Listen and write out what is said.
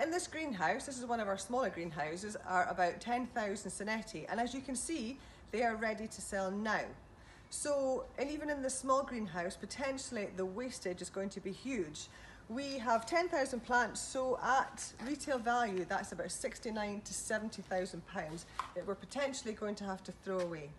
In this greenhouse, this is one of our smaller greenhouses, are about 10,000 Senetti, And as you can see, they are ready to sell now. So, and even in the small greenhouse, potentially the wastage is going to be huge. We have 10,000 plants, so at retail value, that's about 69 to 70,000 pounds that we're potentially going to have to throw away.